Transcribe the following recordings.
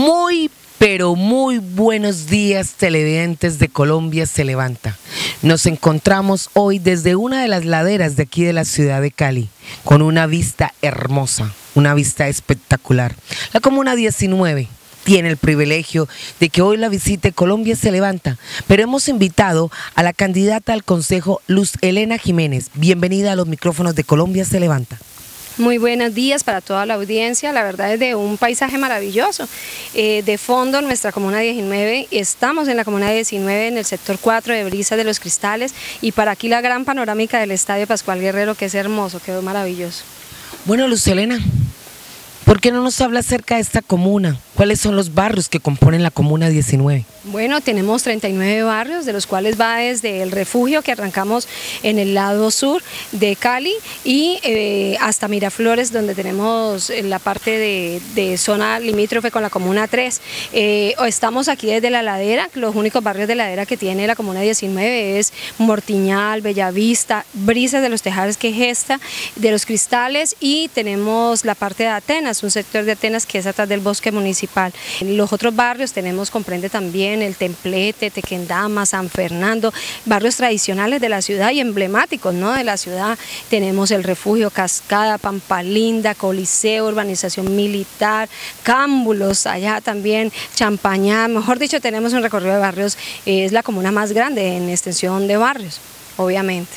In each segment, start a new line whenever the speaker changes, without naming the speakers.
Muy, pero muy buenos días televidentes de Colombia se levanta. Nos encontramos hoy desde una de las laderas de aquí de la ciudad de Cali, con una vista hermosa, una vista espectacular. La Comuna 19 tiene el privilegio de que hoy la visite Colombia se levanta, pero hemos invitado a la candidata al Consejo Luz Elena Jiménez. Bienvenida a los micrófonos de Colombia se levanta.
Muy buenos días para toda la audiencia, la verdad es de un paisaje maravilloso. Eh, de fondo nuestra Comuna 19, estamos en la Comuna 19 en el sector 4 de Brisa de los Cristales y para aquí la gran panorámica del Estadio Pascual Guerrero que es hermoso, quedó maravilloso.
Bueno Luz Elena, ¿por qué no nos habla acerca de esta comuna? ¿Cuáles son los barrios que componen la Comuna 19?
Bueno, tenemos 39 barrios, de los cuales va desde el refugio que arrancamos en el lado sur de Cali y eh, hasta Miraflores, donde tenemos la parte de, zona limítrofe con la Comuna 3. Eh, estamos aquí desde la ladera, los únicos barrios de ladera que tiene la Comuna 19 es Mortiñal, Bellavista, Brisas de los Tejares que gesta, de los Cristales y tenemos la parte de Atenas, un sector de Atenas que es atrás del bosque municipal. Los otros barrios tenemos, comprende también el Templete, Tequendama, San Fernando, barrios tradicionales de la ciudad y emblemáticos ¿no? de la ciudad. Tenemos el refugio Cascada, Pampalinda, Coliseo, Urbanización Militar, Cámbulos, allá también Champañá, mejor dicho tenemos un recorrido de barrios, es la comuna más grande en extensión de barrios, obviamente.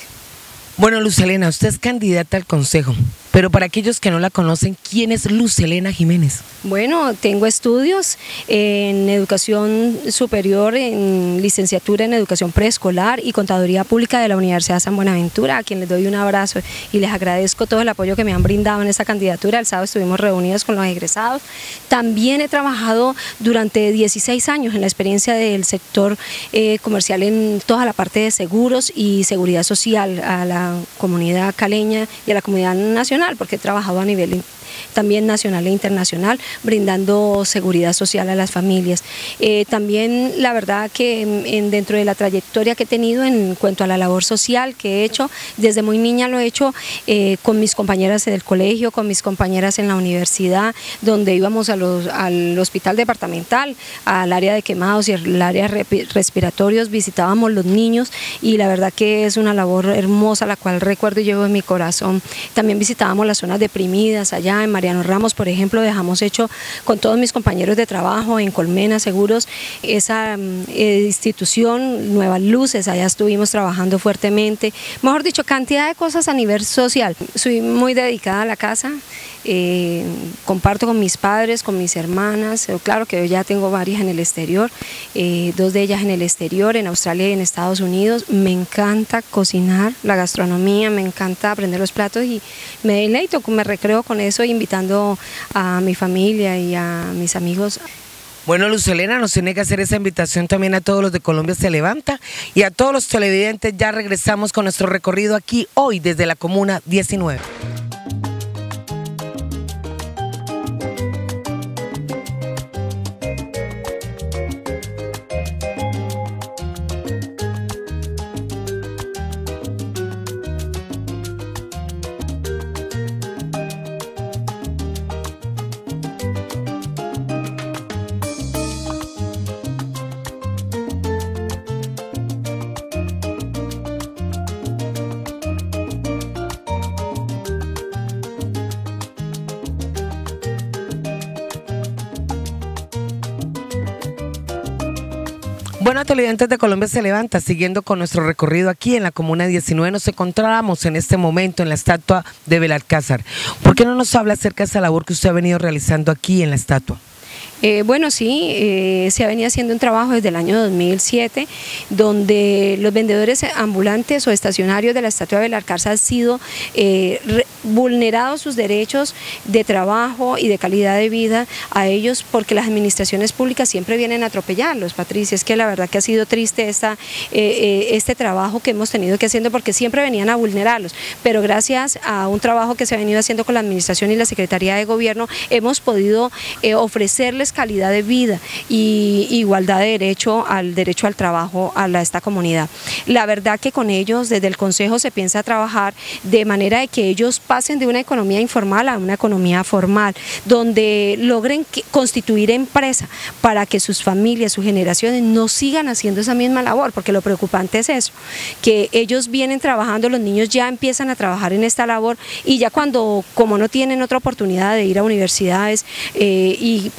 Bueno, Luz Elena, usted es candidata al Consejo. Pero para aquellos que no la conocen, ¿quién es Luz Elena Jiménez?
Bueno, tengo estudios en educación superior, en licenciatura en educación preescolar y contaduría pública de la Universidad San Buenaventura, a quien les doy un abrazo y les agradezco todo el apoyo que me han brindado en esta candidatura. El sábado estuvimos reunidos con los egresados. También he trabajado durante 16 años en la experiencia del sector eh, comercial en toda la parte de seguros y seguridad social a la comunidad caleña y a la comunidad nacional porque he trabajado a nivel también nacional e internacional, brindando seguridad social a las familias. Eh, también la verdad que en, dentro de la trayectoria que he tenido en cuanto a la labor social que he hecho, desde muy niña lo he hecho eh, con mis compañeras del colegio, con mis compañeras en la universidad, donde íbamos a los, al hospital departamental, al área de quemados y al área respiratorios, visitábamos los niños y la verdad que es una labor hermosa la cual recuerdo y llevo en mi corazón. También visitábamos las zonas deprimidas allá en Mariano Ramos, por ejemplo, dejamos hecho con todos mis compañeros de trabajo en Colmena Seguros esa mm, eh, institución, Nuevas Luces, allá estuvimos trabajando fuertemente. Mejor dicho, cantidad de cosas a nivel social. Soy muy dedicada a la casa, eh, comparto con mis padres, con mis hermanas, eh, claro que yo ya tengo varias en el exterior, dos de ellas en el exterior, en Australia y en Estados Unidos. Me encanta cocinar, la gastronomía, me encanta aprender los platos y me deleito, me recreo con eso invitando a mi familia y a mis amigos.
Bueno, Luz Elena, nos tiene que hacer esa invitación también a todos los de Colombia Se Levanta y a todos los televidentes. Ya regresamos con nuestro recorrido aquí hoy desde la Comuna 19. Bueno, televidentes de Colombia se levanta, siguiendo con nuestro recorrido aquí en la Comuna 19, nos encontramos en este momento en la estatua de Belalcázar. ¿Por qué no nos habla acerca de esa labor que usted ha venido realizando aquí en la estatua?
Eh, bueno, sí, eh, se ha venido haciendo un trabajo desde el año 2007, donde los vendedores ambulantes o estacionarios de la Estatua de Belalcázar han sido eh, vulnerados sus derechos de trabajo y de calidad de vida a ellos porque las administraciones públicas siempre vienen a atropellarlos, Patricia. Es que la verdad que ha sido triste esta, este trabajo que hemos tenido que haciendo porque siempre venían a vulnerarlos, pero gracias a un trabajo que se ha venido haciendo con la administración y la Secretaría de Gobierno hemos podido ofrecerles calidad de vida y igualdad de derecho al derecho al trabajo a esta comunidad. La verdad que con ellos desde el Consejo se piensa trabajar de manera de que ellos pasen de una economía informal a una economía formal, donde logren constituir empresa para que sus familias, sus generaciones no sigan haciendo esa misma labor, porque lo preocupante es eso, que ellos vienen trabajando, los niños ya empiezan a trabajar en esta labor y ya cuando, como no tienen otra oportunidad de ir a universidades eh, y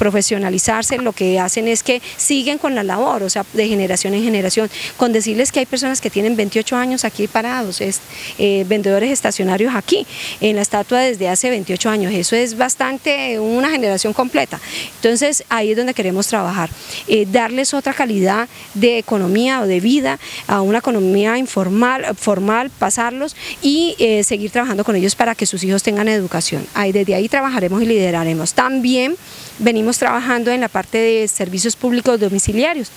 profesionalizarse, lo que hacen es que siguen con la labor, o sea, de generación en generación, con decirles que hay personas que tienen 28 años aquí parados, es, eh, vendedores estacionarios aquí, en la estatua desde hace 28 años, eso es bastante una generación completa. Entonces ahí es donde queremos trabajar, eh, darles otra calidad de economía o de vida a una economía informal, formal, pasarlos y eh, seguir trabajando con ellos para que sus hijos tengan educación. Ahí, desde ahí trabajaremos y lideraremos. También venimos trabajando en la parte de servicios públicos domiciliarios.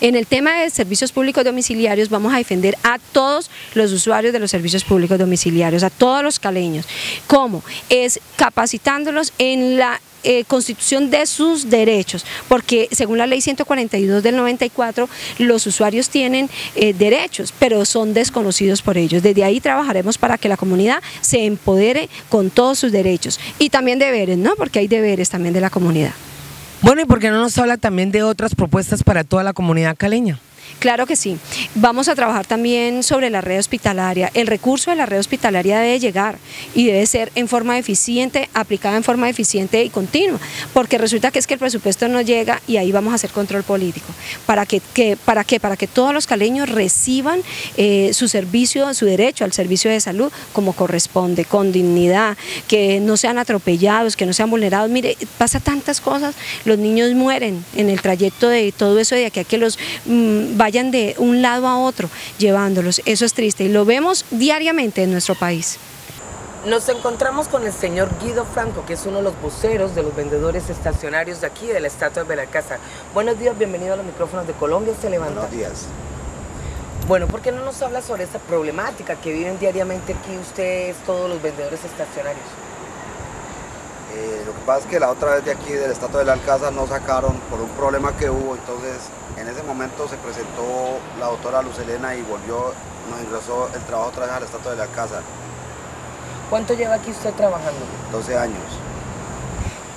En el tema de servicios públicos domiciliarios vamos a defender a todos los usuarios de los servicios públicos domiciliarios, a todos los caleños. ¿Cómo? Es capacitándolos en la eh, constitución de sus derechos, porque según la ley 142 del 94, los usuarios tienen eh, derechos, pero son desconocidos por ellos. Desde ahí trabajaremos para que la comunidad se empodere con todos sus derechos y también deberes, ¿no? Porque hay deberes también de la comunidad.
Bueno, ¿y por qué no nos habla también de otras propuestas para toda la comunidad caleña?
Claro que sí. Vamos a trabajar también sobre la red hospitalaria. El recurso de la red hospitalaria debe llegar y debe ser en forma eficiente, aplicada en forma eficiente y continua, porque resulta que es que el presupuesto no llega y ahí vamos a hacer control político. ¿Para que, para qué? Para que todos los caleños reciban eh, su servicio, su derecho al servicio de salud como corresponde, con dignidad, que no sean atropellados, que no sean vulnerados. Mire, pasa tantas cosas, los niños mueren en el trayecto de todo eso de aquí a que los mm, vayan de un lado a otro llevándolos. Eso es triste y lo vemos diariamente en nuestro país.
Nos encontramos con el señor Guido Franco, que es uno de los voceros de los vendedores estacionarios de aquí, de la estatua de Belalcázar. Buenos días, bienvenido a los micrófonos de Colombia, se levanta.
Buenos días.
Bueno, ¿por qué no nos habla sobre esta problemática que viven diariamente aquí ustedes, todos los vendedores estacionarios?
Eh, lo que pasa es que la otra vez de aquí del Estatua del Alcázar no sacaron por un problema que hubo, entonces en ese momento se presentó la doctora Luz Elena y volvió, nos ingresó el trabajo otra vez al Estatua del Alcázar.
¿Cuánto lleva aquí usted trabajando?
12 años.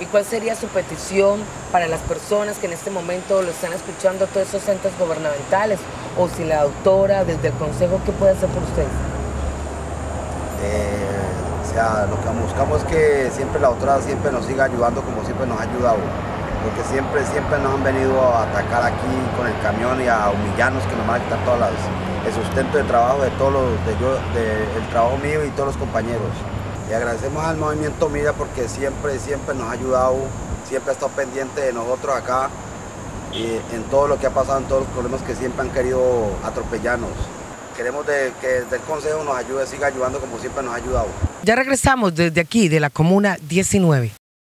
¿Y cuál sería su petición para las personas que en este momento lo están escuchando, todos esos entes gubernamentales? O si la doctora, desde el consejo, ¿qué puede hacer por ustedes?
Eh, lo que buscamos es que siempre la doctora siempre nos siga ayudando como siempre nos ha ayudado, porque siempre, siempre nos han venido a atacar aquí con el camión y a humillarnos que nos van a quitar todo el sustento de trabajo de todos los, de yo, del trabajo mío y todos los compañeros. Y agradecemos al movimiento Mira porque siempre, siempre nos ha ayudado, siempre ha estado pendiente de nosotros acá y en todo lo que ha pasado, en todos los problemas que siempre han querido atropellarnos queremos que el Consejo nos ayude, siga ayudando como siempre nos ha ayudado.
Ya regresamos desde aquí, de la Comuna 19.